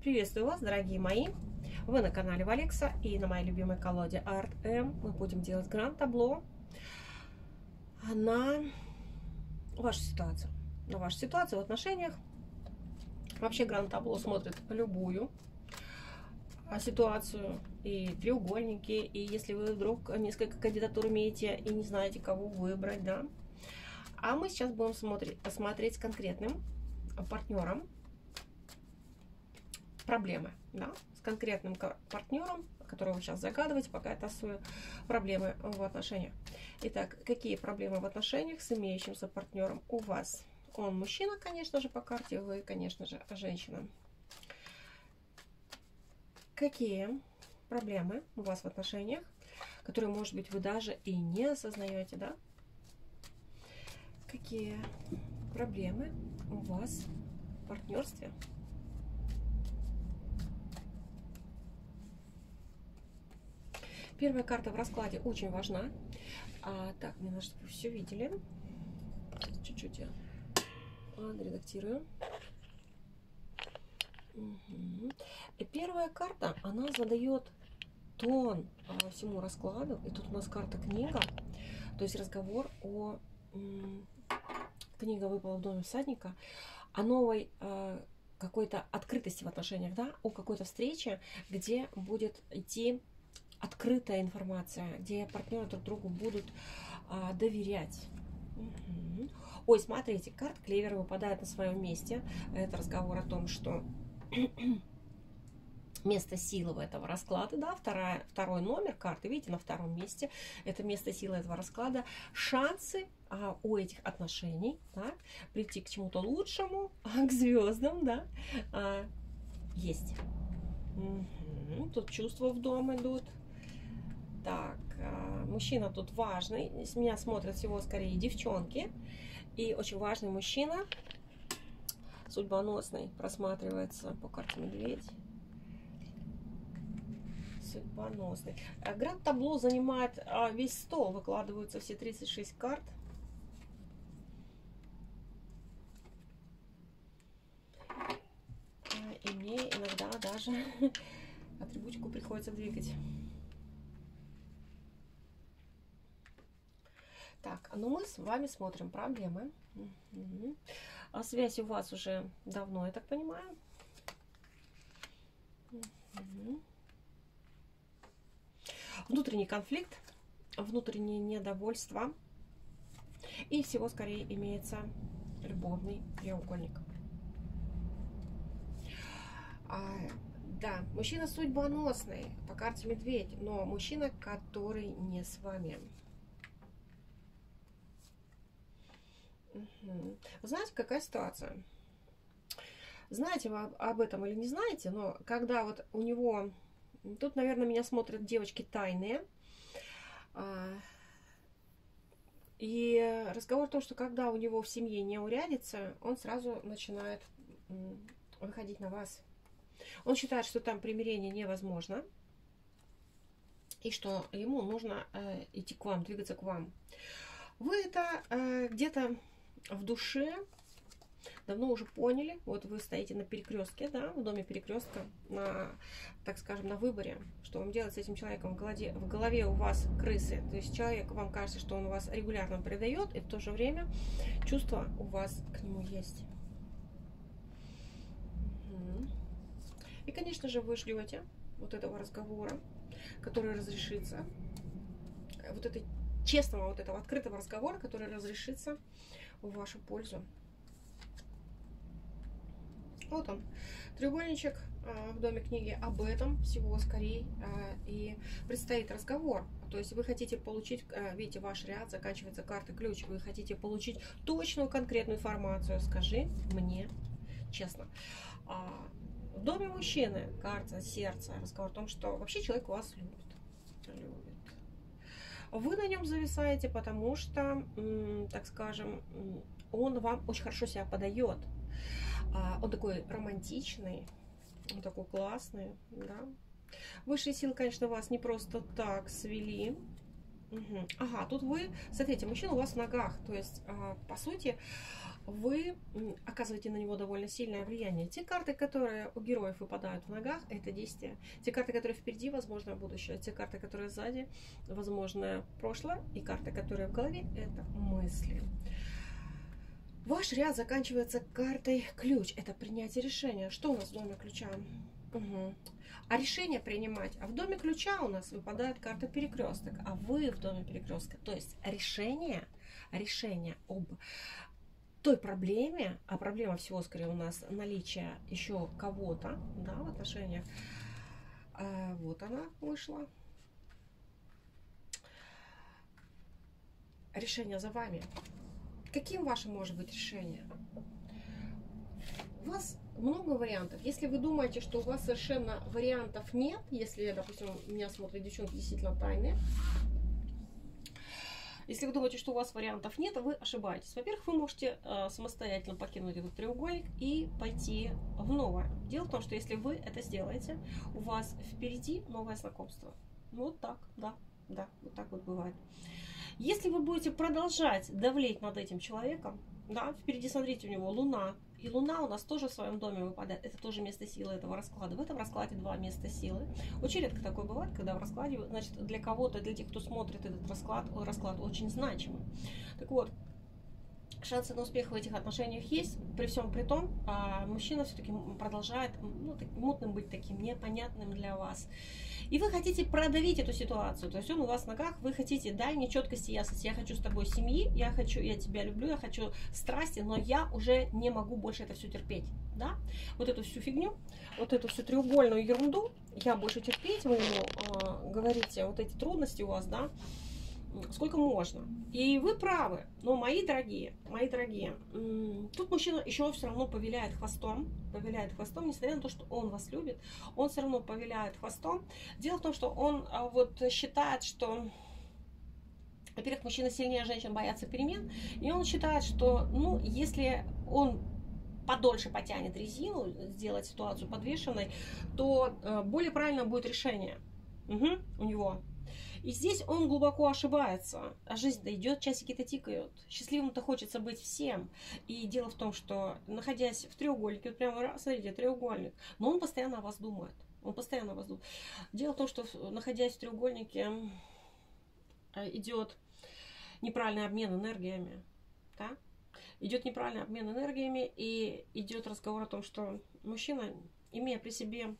Приветствую вас, дорогие мои! Вы на канале Валекса и на моей любимой колоде Art M. Мы будем делать гранд-табло на вашу ситуацию. На вашу ситуацию в отношениях. Вообще гранд-табло смотрит любую а, ситуацию и треугольники, и если вы вдруг несколько кандидатур имеете и не знаете, кого выбрать, да. А мы сейчас будем смотреть, смотреть с конкретным партнером проблемы, да, с конкретным партнером, которого сейчас загадываете, пока я тасую проблемы в отношениях. Итак, какие проблемы в отношениях с имеющимся партнером у вас? Он мужчина, конечно же, по карте, вы, конечно же, женщина. Какие проблемы у вас в отношениях, которые, может быть, вы даже и не осознаете, да? Какие проблемы у вас в партнерстве? Первая карта в раскладе очень важна. А, так, мне надо, чтобы все видели. Чуть-чуть я редактирую. Угу. Первая карта, она задает тон а, всему раскладу. И тут у нас карта книга. То есть разговор о... Книга выпала в доме всадника. О новой а, какой-то открытости в отношениях, да, о какой-то встрече, где будет идти открытая информация, где партнеры друг другу будут а, доверять. Угу. Ой, смотрите, карта клевера выпадает на своем месте. Это разговор о том, что место силы этого расклада, да, вторая, второй номер карты, видите, на втором месте, это место силы этого расклада, шансы а, у этих отношений, да, прийти к чему-то лучшему, а, к звездам, да, а, есть. Угу. Тут чувства в дом идут, так, а, мужчина тут важный. С меня смотрят всего скорее девчонки. И очень важный мужчина, судьбоносный, просматривается по карте медведь. Судьбоносный. А, гранд табло занимает а, весь стол. Выкладываются все 36 карт. И мне иногда даже атрибутику приходится двигать. Так, ну мы с вами смотрим проблемы. Угу. А связь у вас уже давно, я так понимаю. Угу. Внутренний конфликт, внутреннее недовольство. И всего скорее имеется любовный треугольник. А, да, мужчина судьбоносный по карте медведь, но мужчина, который не с вами. Угу. Знаете, какая ситуация? Знаете вы об этом или не знаете, но когда вот у него... Тут, наверное, меня смотрят девочки тайные. А, и разговор о том, что когда у него в семье не урядится, он сразу начинает выходить на вас. Он считает, что там примирение невозможно. И что ему нужно э, идти к вам, двигаться к вам. Вы это э, где-то в душе. Давно уже поняли, вот вы стоите на перекрестке, да, в доме перекрестка, на, так скажем, на выборе, что вам делать с этим человеком. В голове, в голове у вас крысы, то есть человек, вам кажется, что он вас регулярно предает, и в то же время чувство у вас к нему есть. И, конечно же, вы ждете вот этого разговора, который разрешится, вот этой честного, вот этого открытого разговора, который разрешится в вашу пользу. Вот он, треугольничек э, в доме книги. Об этом всего скорее э, и предстоит разговор. То есть вы хотите получить, э, видите, ваш ряд заканчивается картой ключ. Вы хотите получить точную конкретную информацию. Скажи мне честно. А, в доме мужчины карта сердца. Разговор о том, что вообще человек вас любит. любит. Вы на нем зависаете, потому что, так скажем, он вам очень хорошо себя подает. А, он такой романтичный, он такой классный, да. Высшие силы, конечно, вас не просто так свели. Угу. Ага, тут вы, смотрите, мужчина у вас в ногах, то есть, а, по сути, вы оказываете на него довольно сильное влияние. Те карты, которые у героев выпадают в ногах, это действия. Те карты, которые впереди, возможно, будущее. Те карты, которые сзади, возможно, прошлое. И карты, которые в голове, это мысли. Ваш ряд заканчивается картой ключ. Это принятие решения. Что у нас в доме ключа? Угу. А решение принимать. А в доме ключа у нас выпадает карта перекресток. А вы в доме перекрестка. То есть решение, решение об той проблеме, а проблема всего скорее у нас наличие еще кого-то да, в отношениях. А вот она вышла. Решение за вами. Каким вашим может быть решение? У вас много вариантов. Если вы думаете, что у вас совершенно вариантов нет, если, допустим, меня смотрят девчонки действительно тайные, если вы думаете, что у вас вариантов нет, вы ошибаетесь. Во-первых, вы можете э, самостоятельно покинуть этот треугольник и пойти в новое. Дело в том, что если вы это сделаете, у вас впереди новое знакомство. Вот так, да, да, вот так вот бывает. Если вы будете продолжать давлеть над этим человеком, да, впереди, смотрите, у него Луна, и Луна у нас тоже в своем доме выпадает. Это тоже место силы этого расклада. В этом раскладе два места силы. Очень редко такое бывает, когда в раскладе, значит, для кого-то, для тех, кто смотрит этот расклад, расклад очень значимый. Так вот, шансы на успех в этих отношениях есть. При всем при том, а, мужчина все-таки продолжает ну, мутным быть таким, непонятным для вас. И вы хотите продавить эту ситуацию. То есть он у вас в ногах, вы хотите, дай мне четкости, ясности. Я хочу с тобой семьи, я хочу, я тебя люблю, я хочу страсти, но я уже не могу больше это все терпеть. Да? Вот эту всю фигню, вот эту всю треугольную ерунду я больше терпеть, вы ему э, говорите, вот эти трудности у вас, да, сколько можно. И вы правы, но мои дорогие, мои дорогие, тут мужчина еще все равно повеляет хвостом, повеляет хвостом, несмотря на то, что он вас любит, он все равно повеляет хвостом. Дело в том, что он а, вот считает, что во-первых, мужчина сильнее женщин боятся перемен, и он считает, что, ну, если он подольше потянет резину, сделать ситуацию подвешенной, то э, более правильно будет решение угу, у него. И здесь он глубоко ошибается. А жизнь-то идет, часики-то тикают. Счастливым-то хочется быть всем. И дело в том, что находясь в треугольнике, вот прямо, смотрите, треугольник, но он постоянно о вас думает. Он постоянно о вас думает. Дело в том, что находясь в треугольнике, э, идет неправильный обмен энергиями. Да? Идет неправильный обмен энергиями и идет разговор о том, что мужчина, имея при себе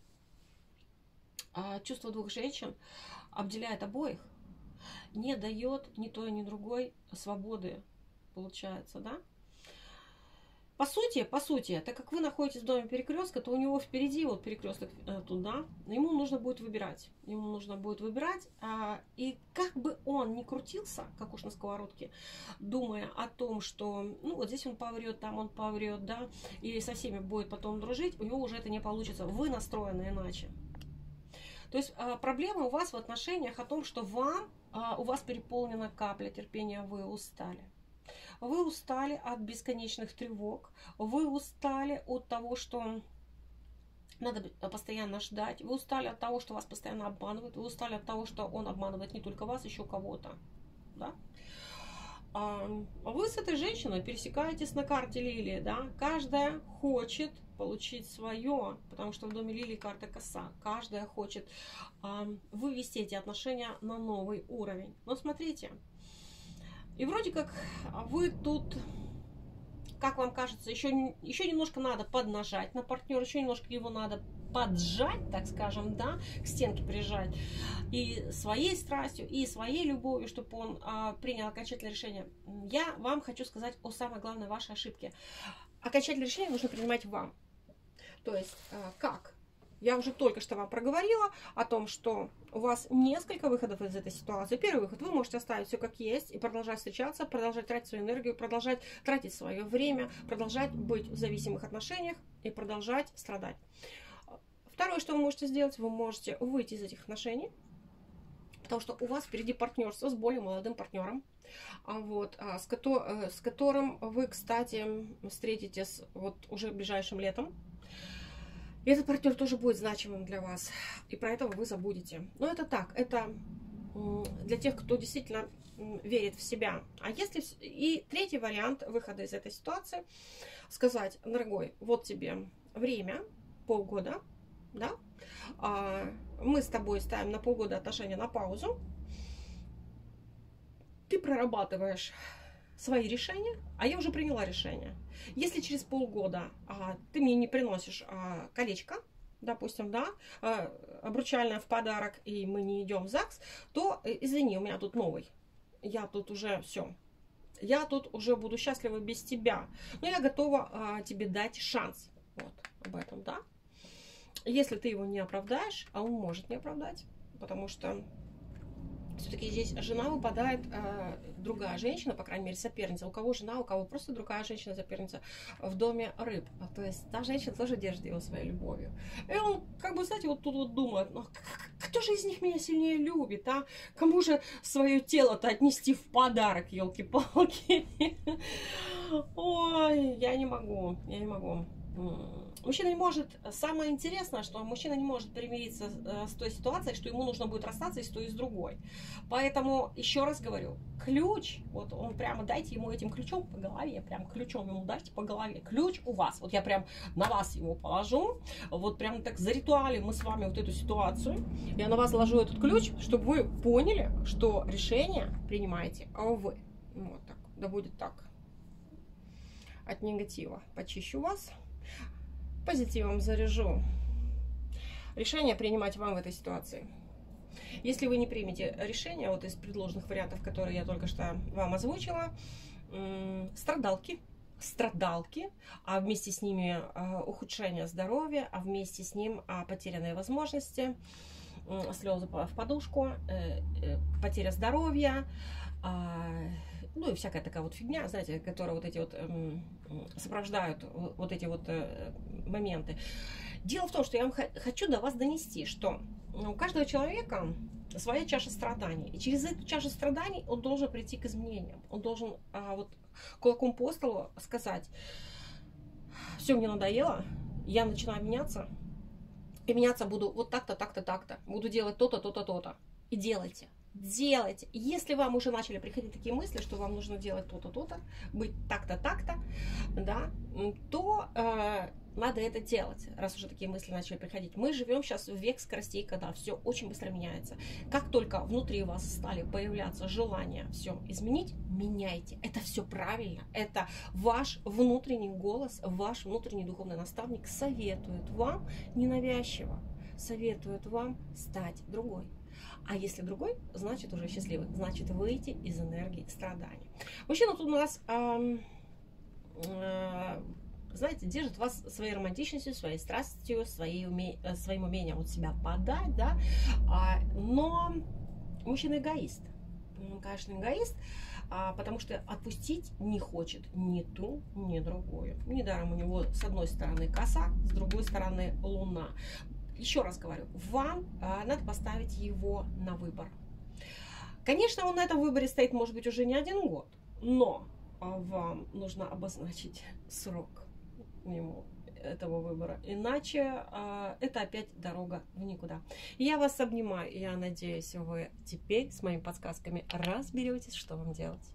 а, чувство двух женщин, обделяет обоих, не дает ни той, ни другой свободы, получается, да? По сути, по сути, так как вы находитесь в доме перекрестка, то у него впереди вот перекресток э, туда, ему нужно будет выбирать. Ему нужно будет выбирать. А, и как бы он ни крутился, как уж на сковородке, думая о том, что ну вот здесь он поврет, там он поврет, да, и со всеми будет потом дружить, у него уже это не получится. Вы настроены иначе. То есть а, проблема у вас в отношениях о том, что вам, а, у вас переполнена капля терпения, вы устали. Вы устали от бесконечных тревог, вы устали от того, что надо постоянно ждать, вы устали от того, что вас постоянно обманывают, вы устали от того, что он обманывает не только вас, еще кого-то. Да? Вы с этой женщиной пересекаетесь на карте Лилии, да? Каждая хочет получить свое, потому что в доме Лилии карта коса. Каждая хочет вывести эти отношения на новый уровень. Но смотрите, и вроде как вы тут, как вам кажется, еще, еще немножко надо поднажать на партнера, еще немножко его надо поджать, так скажем, да, к стенке прижать, и своей страстью, и своей любовью, чтобы он а, принял окончательное решение. Я вам хочу сказать о самой главной вашей ошибке. Окончательное решение нужно принимать вам. То есть э, как? Я уже только что вам проговорила о том, что у вас несколько выходов из этой ситуации. Первый выход, вы можете оставить все как есть и продолжать встречаться, продолжать тратить свою энергию, продолжать тратить свое время, продолжать быть в зависимых отношениях и продолжать страдать. Второе, что вы можете сделать, вы можете выйти из этих отношений, потому что у вас впереди партнерство с более молодым партнером, а вот, а, э, с которым вы, кстати, встретитесь вот уже ближайшим летом, этот партнер тоже будет значимым для вас. И про это вы забудете. Но это так, это для тех, кто действительно верит в себя. А если и третий вариант выхода из этой ситуации сказать, дорогой, вот тебе время, полгода, да, а, мы с тобой ставим на полгода отношения на паузу, ты прорабатываешь свои решения, а я уже приняла решение. Если через полгода а, ты мне не приносишь а, колечко, допустим, да, а, обручальное в подарок, и мы не идем в ЗАГС, то, э, извини, у меня тут новый. Я тут уже все. Я тут уже буду счастлива без тебя. Но я готова а, тебе дать шанс. Вот об этом, да. Если ты его не оправдаешь, а он может не оправдать, потому что все-таки здесь жена выпадает э, другая женщина, по крайней мере, соперница. У кого жена, у кого просто другая женщина соперница в доме рыб. А, то есть та женщина тоже держит его своей любовью. И он, как бы, знаете, вот тут вот думает, ну, кто же из них меня сильнее любит, а? Кому же свое тело-то отнести в подарок, елки-палки? Ой, я не могу, я не могу. Мужчина не может, самое интересное, что мужчина не может примириться э, с той ситуацией, что ему нужно будет расстаться и с той, и с другой. Поэтому, еще раз говорю, ключ, вот он прямо дайте ему этим ключом по голове, прям ключом ему дайте по голове. Ключ у вас, вот я прям на вас его положу, вот прям так за ритуале мы с вами вот эту ситуацию, я на вас ложу этот ключ, чтобы вы поняли, что решение принимаете а вы. Вот так, да будет так. От негатива почищу вас позитивом заряжу. Решение принимать вам в этой ситуации. Если вы не примете решение, вот из предложенных вариантов, которые я только что вам озвучила, страдалки, страдалки, а вместе с ними а, ухудшение здоровья, а вместе с ним а, потерянные возможности, слезы в подушку, э, э, потеря здоровья, а, ну и всякая такая вот фигня, знаете, которая вот эти вот эм, сопровождают вот эти вот э, моменты. Дело в том, что я вам хочу до вас донести, что у каждого человека своя чаша страданий. И через эту чашу страданий он должен прийти к изменениям. Он должен а, вот кулаком по столу сказать, все, мне надоело, я начинаю меняться, и меняться буду вот так-то, так-то, так-то. Буду делать то-то, то-то, то-то. И делайте делайте. Если вам уже начали приходить такие мысли, что вам нужно делать то-то, то-то, быть так-то, так-то, да, то э, надо это делать, раз уже такие мысли начали приходить. Мы живем сейчас в век скоростей, когда все очень быстро меняется. Как только внутри вас стали появляться желания все изменить, меняйте. Это все правильно. Это ваш внутренний голос, ваш внутренний духовный наставник советует вам ненавязчиво, советует вам стать другой. А если другой, значит уже счастливый. Значит выйти из энергии страданий. Мужчина тут у нас, э, э, знаете, держит вас своей романтичностью, своей страстью, своей уме, э, своим умением вот себя подать, да. А, но мужчина эгоист. Он, конечно, эгоист, а, потому что отпустить не хочет ни ту, ни другую. Недаром у него с одной стороны коса, с другой стороны луна еще раз говорю, вам а, надо поставить его на выбор. Конечно, он на этом выборе стоит, может быть, уже не один год, но а, вам нужно обозначить срок ему этого выбора. Иначе э, это опять дорога в никуда. Я вас обнимаю, я надеюсь, вы теперь с моими подсказками разберетесь, что вам делать.